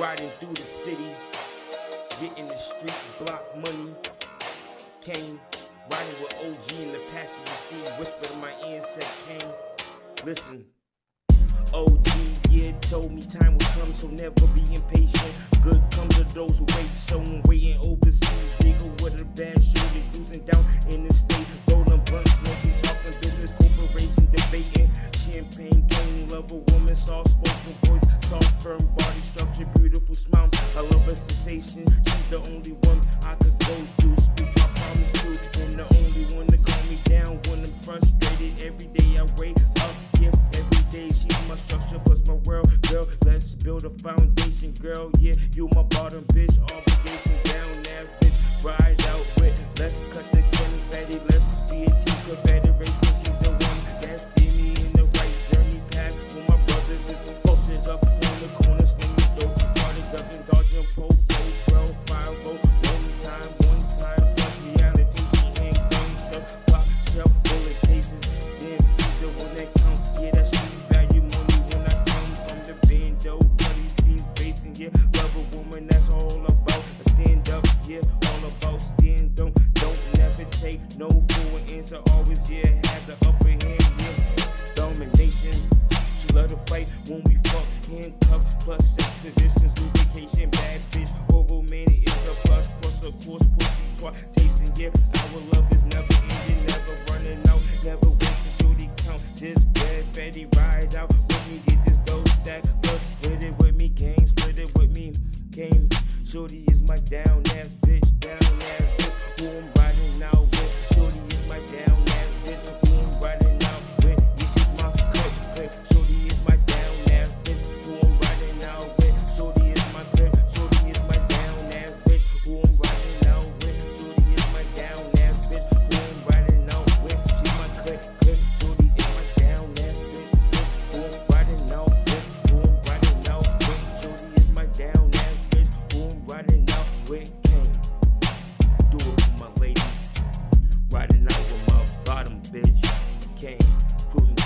Riding through the city, getting the street block money. Came riding with OG in the passenger seat, whispered in my ear and said, Cane, listen. OG, yeah, told me time will come, so never be impatient. Good comes to those who wait, so I'm waiting overseas. Bigger with a bad shooter, cruising down in the state, rolling blunts, smoking, talking business, corporation debating. Champagne, king, love a woman, soft spoken firm body structure, beautiful smile. I love her sensation, she's the only one I could go through. Speak my problems to, and the only one to calm me down when I'm frustrated. Every day I wake up, yeah, every day she's my structure, plus my world. Girl, let's build a foundation, girl. Yeah, you my bottom bitch, obligation down, ass bitch. Ride one that count, yeah, that's street value money when I come. From the bando, bloody seems facing, yeah, love a woman, that's all about a stand up, yeah, all about stand, don't, don't never take no for an answer, always, yeah, have the upper hand, yeah, domination. She love to fight. When we fuck, handcuff, plus sex positions, lubrication, bad bitch, oral man is a plus, plus of course, pussy, try tasting, yeah, our love is never ending, never running out, never count, this bread, fatty, ride out, with me, get this dough stack, plus split it with me, gang, split it with me, game, shorty is my down ass bitch, down with, King. Do it for my lady. Riding out with my bottom bitch, King.